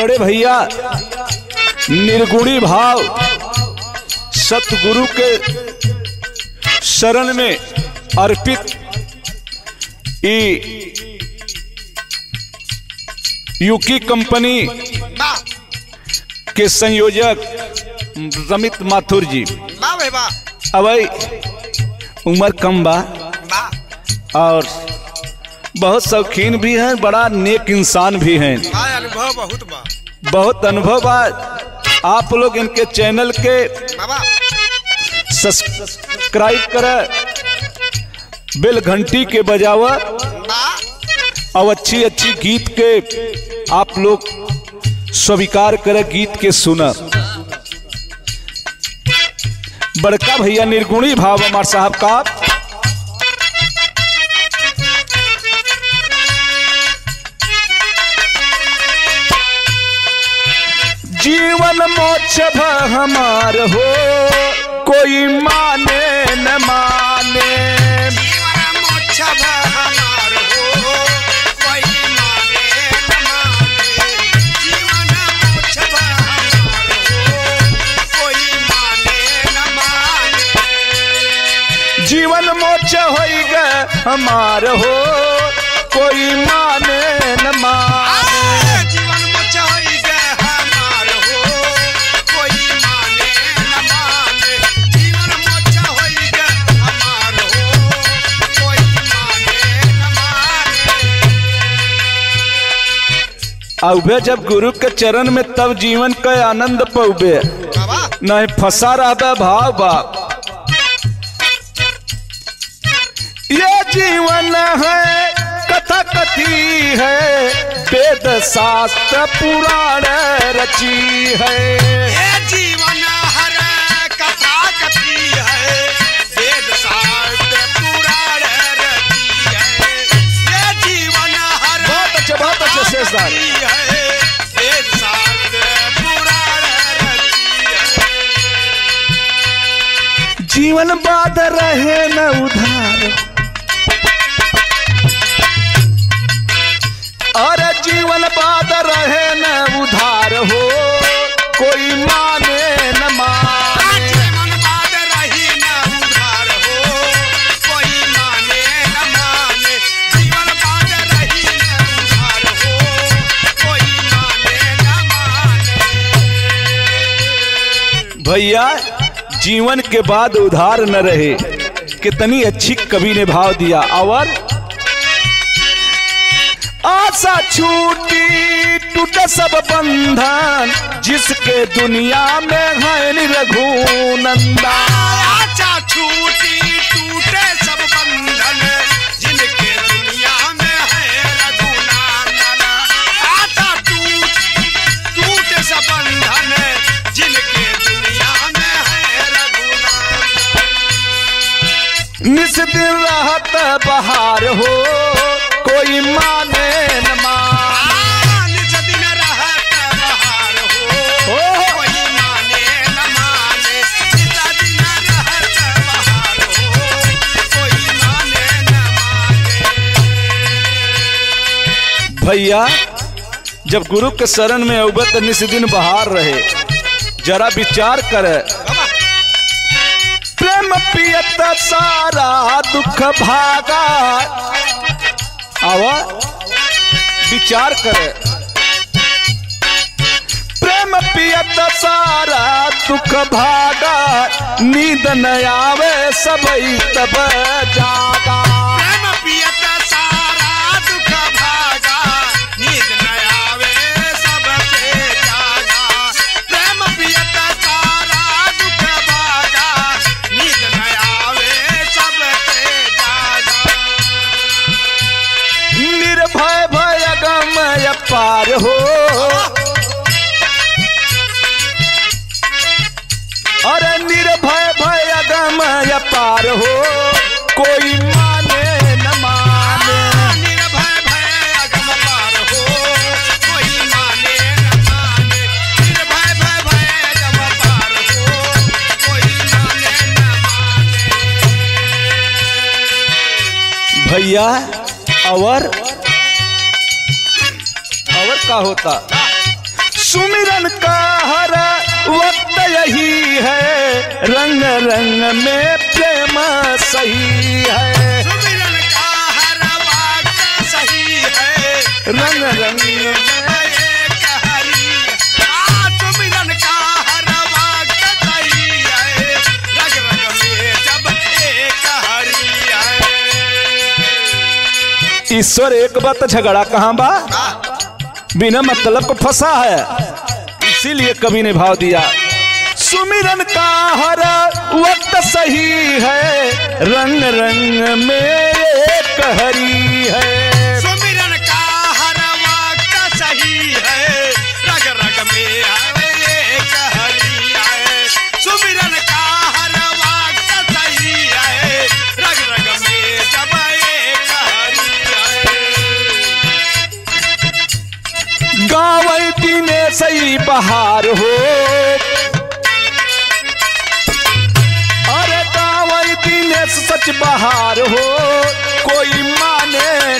बड़े भैया निर्गुणी भाव। सतगुरु के शरण में अर्पित ई यूकी कंपनी के संयोजक रमित माथुर जी। अब उम्र कम बा। और बहुत शौकीन भी हैं बड़ा नेक इंसान भी हैं। अनुभव बहुत बा। बहुत अनुभव बा। आप लोग इनके चैनल के बाबा। सब्सक्राइब कर। बेल घंटी के बजावा और अच्छी अच्छी गीत के आप लोग स्वीकार कर गीत के सुना। बड़का भैया निर्गुणी भाव हमार साहब का। जीवन मोक्ष हमार हो। कोई माने न माने। जीवन मोक्ष भ हमार हो कोई माने न माने। जीवन मोक्ष हो कोई माने न माने। जीवन मोक्ष होई गे हमार हो कोई माने न माने। औबे जब गुरु के चरण में तब जीवन के आनंद पौबे। नहीं फंसा रहता भाव बाप। ये जीवन है कथा कथी है वेद शास्त्र पुराण रची है। ये जीवन हर है जीवन बाद रहे न उधार। भैया, जीवन के बाद उधार न रहे। कितनी अच्छी कवि ने भाव दिया। और? आशा छूटी टूट सब बंधन, जिसके दुनिया में है रघुनंदा आशा छूटी टूटे सब बंधन। दिन रहत बहार हो कोई माने न माने। दिन रहत बहार हो कोई माने न माने। निज दिन रहत बहार हो कोई माने न माने। भैया जब गुरु के शरण में अवगत निस दिन बहार रहे जरा विचार कर पियत सारा दुख भागा। आवा, विचार करे। प्रेम पियत सारा दुख भागा। नींद न आवे, सबई तब जागा। पार हो। अरे चमत्कार हो। कोई माने न माने। निर्भय भय अगम पार हो। कोई माने न माने। निर्भय भय भय अगम पार हो। कोई माने न माने। भैया और का होता। सुमिरन का हर वक्त यही है। रंग रंग में प्रेम सही है। सुमिरन का हर वाक्य सही है। रंग रंग में एक हरि सुमिरन का हर वाक्य सही है। रग रग में जब एक हरि है। ईश्वर एक बात झगड़ा कहाँ बा? बिना मतलब को फंसा है। इसीलिए कवि ने भाव दिया, सुमिरन का हर वक्त सही है, रंग रंग में एक हरी है। सुमिरन का हर वक्त सही है है में सही बहार हो। अरे गावती में सच बहार हो। कोई माने